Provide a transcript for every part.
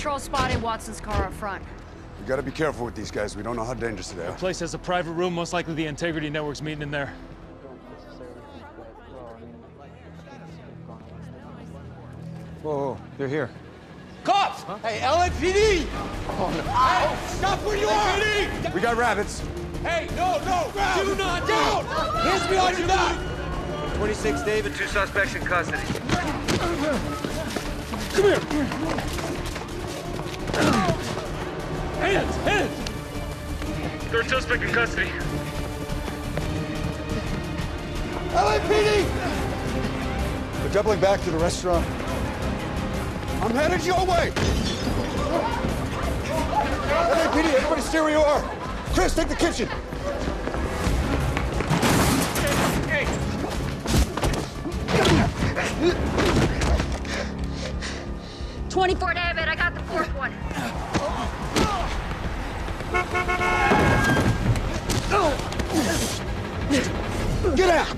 patrol spotted Watson's car up front. You gotta be careful with these guys. We don't know how dangerous they are. The place has a private room, most likely the Integrity Network's meeting in there. Whoa, whoa, they're here. Cops! Hey, LAPD! Hey, oh, ah, stop where you are! We got rabbits. Hey, no, no! Do not down! Hands behind your back! 26 David, two suspects in custody. Hands! Hands! Third suspect in custody. LAPD! We're doubling back to the restaurant. I'm headed your way. LAPD, everybody stay where you are. Chris, take the kitchen. Twenty-four, David. I got the fourth one. Get out.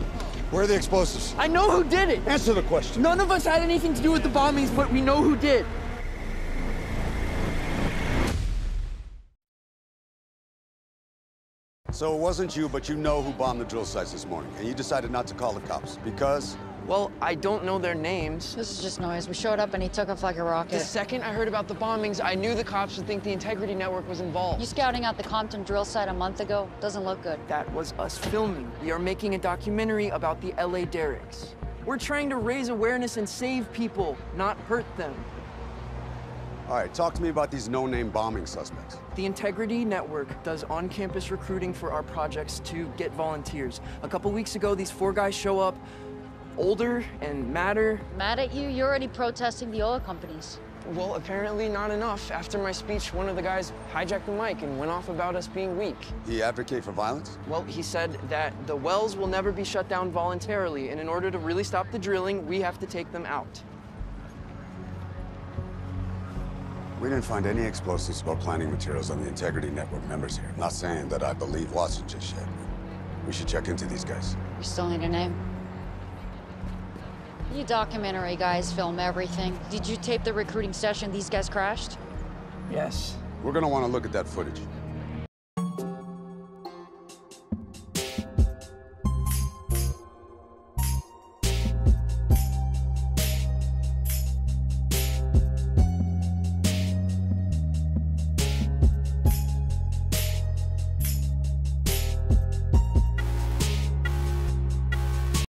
Where are the explosives? I know who did it. Answer the question. None of us had anything to do with the bombings, but we know who did. So it wasn't you, but you know who bombed the drill sites this morning, and you decided not to call the cops because Well, I don't know their names. This is just noise. We showed up and he took off like a rocket. The second I heard about the bombings, I knew the cops would think the Integrity Network was involved. You scouting out the Compton drill site a month ago? Doesn't look good. That was us filming. We are making a documentary about the LA Derricks. We're trying to raise awareness and save people, not hurt them. All right, talk to me about these no-name bombing suspects. The Integrity Network does on-campus recruiting for our projects to get volunteers. A couple weeks ago, these four guys show up, older and madder. Mad at you? You're already protesting the oil companies. Well, apparently not enough. After my speech, one of the guys hijacked the mic and went off about us being weak. He advocate for violence? Well, he said that the wells will never be shut down voluntarily, and in order to really stop the drilling, we have to take them out. We didn't find any explosives or planning materials on the Integrity Network members here. Not saying that I believe Watson just yet, we should check into these guys. You still need a name? You documentary guys film everything. Did you tape the recruiting session these guys crashed? Yes. We're gonna want to look at that footage.